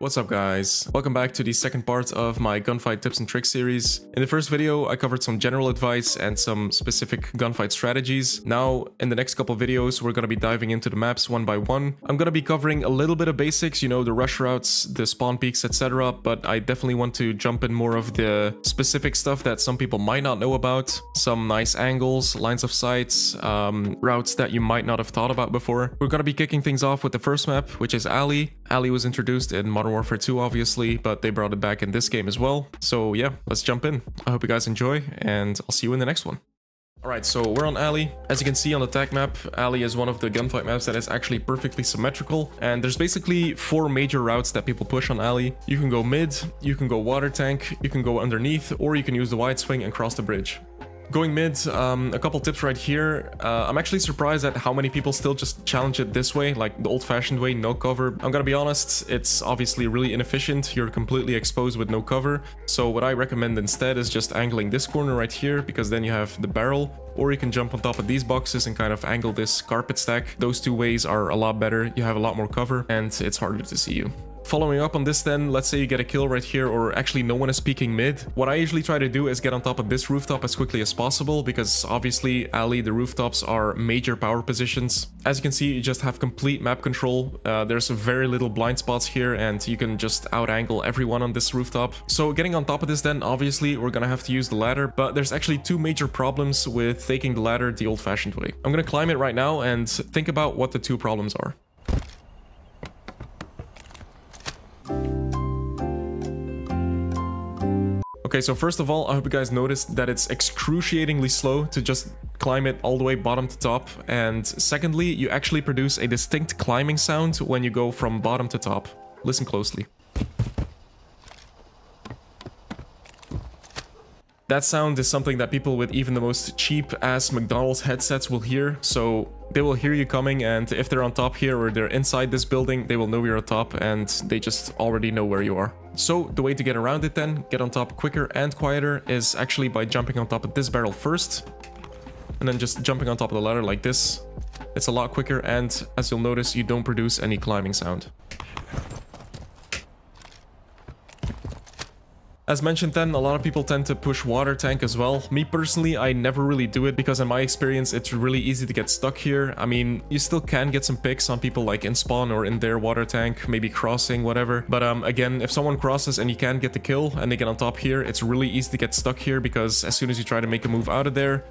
What's up guys? Welcome back to the second part of my gunfight tips and tricks series. In the first video, I covered some general advice and some specific gunfight strategies. Now, in the next couple videos, we're gonna be diving into the maps one by one. I'm gonna be covering a little bit of basics, you know, the rush routes, the spawn peeks, etc. But I definitely want to jump in more of the specific stuff that some people might not know about. Some nice angles, lines of sights, um, routes that you might not have thought about before. We're gonna be kicking things off with the first map, which is Alley. Alley was introduced in Modern Warfare 2 obviously, but they brought it back in this game as well. So yeah, let's jump in. I hope you guys enjoy and I'll see you in the next one. Alright, so we're on Alley. As you can see on the tag map, Alley is one of the gunfight maps that is actually perfectly symmetrical. And there's basically four major routes that people push on Alley. You can go mid, you can go water tank, you can go underneath, or you can use the wide swing and cross the bridge. Going mid, um, a couple tips right here. Uh, I'm actually surprised at how many people still just challenge it this way, like the old-fashioned way, no cover. I'm gonna be honest, it's obviously really inefficient. You're completely exposed with no cover. So what I recommend instead is just angling this corner right here, because then you have the barrel, or you can jump on top of these boxes and kind of angle this carpet stack. Those two ways are a lot better. You have a lot more cover, and it's harder to see you. Following up on this then, let's say you get a kill right here or actually no one is peeking mid. What I usually try to do is get on top of this rooftop as quickly as possible because obviously alley the rooftops are major power positions. As you can see you just have complete map control. Uh, there's very little blind spots here and you can just out angle everyone on this rooftop. So getting on top of this then obviously we're gonna have to use the ladder but there's actually two major problems with taking the ladder the old fashioned way. I'm gonna climb it right now and think about what the two problems are. Okay, so first of all, I hope you guys noticed that it's excruciatingly slow to just climb it all the way bottom to top. And secondly, you actually produce a distinct climbing sound when you go from bottom to top. Listen closely. That sound is something that people with even the most cheap-ass McDonald's headsets will hear, so they will hear you coming and if they're on top here or they're inside this building, they will know you're on top and they just already know where you are. So the way to get around it then, get on top quicker and quieter, is actually by jumping on top of this barrel first, and then just jumping on top of the ladder like this. It's a lot quicker and, as you'll notice, you don't produce any climbing sound. As mentioned then, a lot of people tend to push water tank as well. Me personally, I never really do it because in my experience, it's really easy to get stuck here. I mean, you still can get some picks on people like in spawn or in their water tank, maybe crossing, whatever. But um, again, if someone crosses and you can get the kill and they get on top here, it's really easy to get stuck here because as soon as you try to make a move out of there,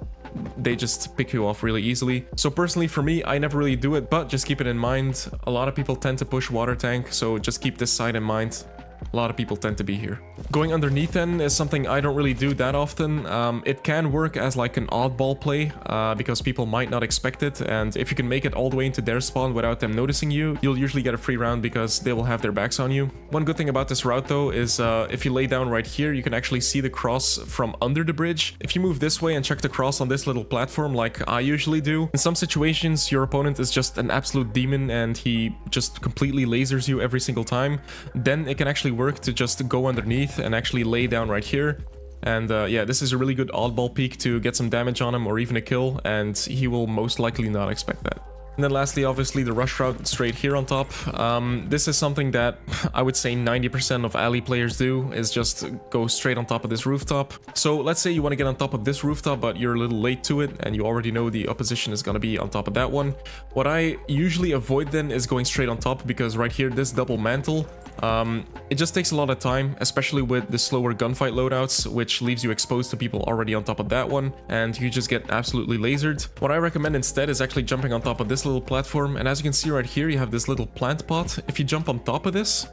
they just pick you off really easily. So personally for me, I never really do it, but just keep it in mind. A lot of people tend to push water tank, so just keep this side in mind. A lot of people tend to be here. Going underneath then is something I don't really do that often. Um, it can work as like an oddball play uh, because people might not expect it and if you can make it all the way into their spawn without them noticing you, you'll usually get a free round because they will have their backs on you. One good thing about this route though is uh, if you lay down right here, you can actually see the cross from under the bridge. If you move this way and check the cross on this little platform like I usually do, in some situations your opponent is just an absolute demon and he just completely lasers you every single time, then it can actually work to just go underneath and actually lay down right here. And uh, yeah, this is a really good oddball peek to get some damage on him or even a kill, and he will most likely not expect that. And then lastly, obviously, the rush route straight here on top. Um, this is something that I would say 90% of alley players do, is just go straight on top of this rooftop. So let's say you want to get on top of this rooftop, but you're a little late to it, and you already know the opposition is going to be on top of that one. What I usually avoid then is going straight on top, because right here, this double mantle, um, it just takes a lot of time, especially with the slower gunfight loadouts, which leaves you exposed to people already on top of that one, and you just get absolutely lasered. What I recommend instead is actually jumping on top of this little platform, and as you can see right here, you have this little plant pot. If you jump on top of this,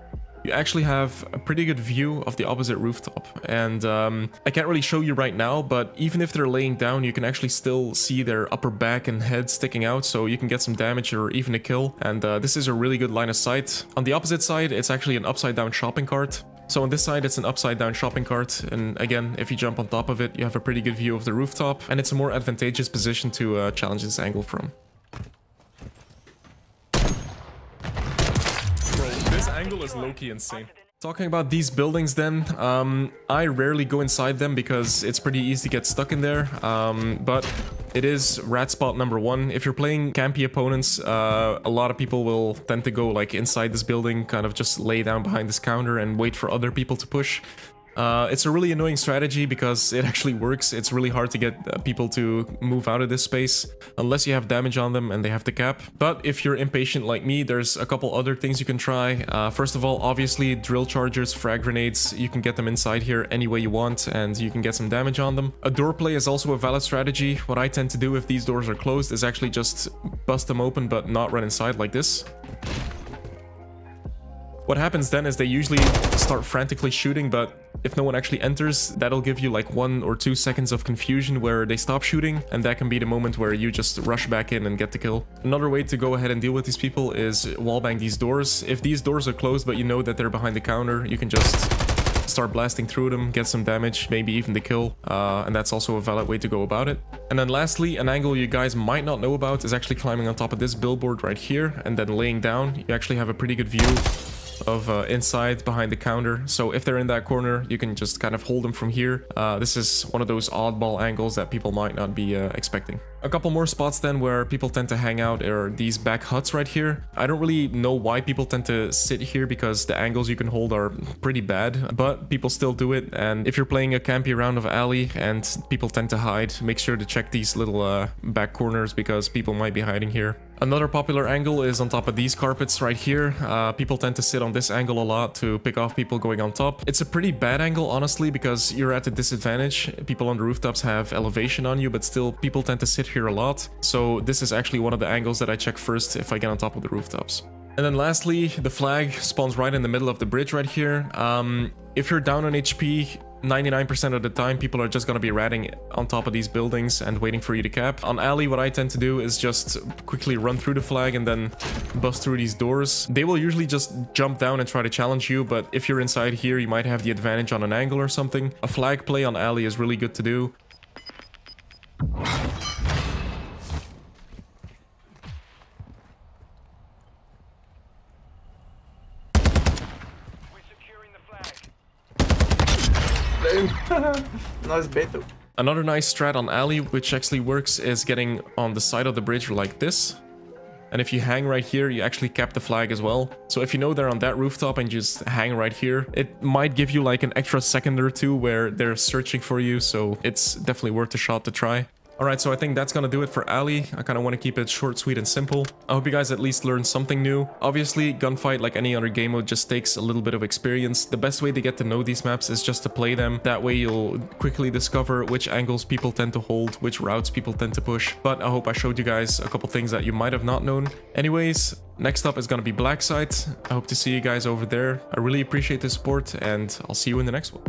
you actually have a pretty good view of the opposite rooftop. And um, I can't really show you right now, but even if they're laying down, you can actually still see their upper back and head sticking out, so you can get some damage or even a kill. And uh, this is a really good line of sight. On the opposite side, it's actually an upside down shopping cart. So on this side, it's an upside down shopping cart. And again, if you jump on top of it, you have a pretty good view of the rooftop. And it's a more advantageous position to uh, challenge this angle from. This is low-key insane. Talking about these buildings then, um, I rarely go inside them because it's pretty easy to get stuck in there, um, but it is rat spot number one. If you're playing campy opponents, uh, a lot of people will tend to go like inside this building, kind of just lay down behind this counter and wait for other people to push. Uh, it's a really annoying strategy because it actually works. It's really hard to get uh, people to move out of this space unless you have damage on them and they have to cap. But if you're impatient like me, there's a couple other things you can try. Uh, first of all, obviously drill chargers, frag grenades, you can get them inside here any way you want and you can get some damage on them. A door play is also a valid strategy. What I tend to do if these doors are closed is actually just bust them open but not run inside like this. What happens then is they usually start frantically shooting, but if no one actually enters, that'll give you like one or two seconds of confusion where they stop shooting, and that can be the moment where you just rush back in and get the kill. Another way to go ahead and deal with these people is wallbang these doors. If these doors are closed but you know that they're behind the counter, you can just start blasting through them, get some damage, maybe even the kill, uh, and that's also a valid way to go about it. And then lastly, an angle you guys might not know about is actually climbing on top of this billboard right here and then laying down. You actually have a pretty good view of uh, inside behind the counter. So if they're in that corner, you can just kind of hold them from here. Uh, this is one of those oddball angles that people might not be uh, expecting. A couple more spots then where people tend to hang out are these back huts right here. I don't really know why people tend to sit here because the angles you can hold are pretty bad, but people still do it. And if you're playing a campy round of alley and people tend to hide, make sure to check these little uh, back corners because people might be hiding here. Another popular angle is on top of these carpets right here. Uh, people tend to sit on this angle a lot to pick off people going on top. It's a pretty bad angle, honestly, because you're at a disadvantage. People on the rooftops have elevation on you, but still people tend to sit here a lot. So this is actually one of the angles that I check first if I get on top of the rooftops. And then lastly, the flag spawns right in the middle of the bridge right here. Um, if you're down on HP, 99% of the time people are just gonna be ratting on top of these buildings and waiting for you to cap. On alley what I tend to do is just quickly run through the flag and then bust through these doors. They will usually just jump down and try to challenge you but if you're inside here you might have the advantage on an angle or something. A flag play on alley is really good to do. nice Beto. Another nice strat on alley, which actually works, is getting on the side of the bridge like this. And if you hang right here, you actually cap the flag as well. So if you know they're on that rooftop and just hang right here, it might give you like an extra second or two where they're searching for you. So it's definitely worth a shot to try. Alright, so I think that's gonna do it for Alley. I kind of want to keep it short, sweet, and simple. I hope you guys at least learned something new. Obviously, Gunfight, like any other game mode, just takes a little bit of experience. The best way to get to know these maps is just to play them. That way you'll quickly discover which angles people tend to hold, which routes people tend to push. But I hope I showed you guys a couple things that you might have not known. Anyways, next up is gonna be Blacksite. I hope to see you guys over there. I really appreciate the support, and I'll see you in the next one.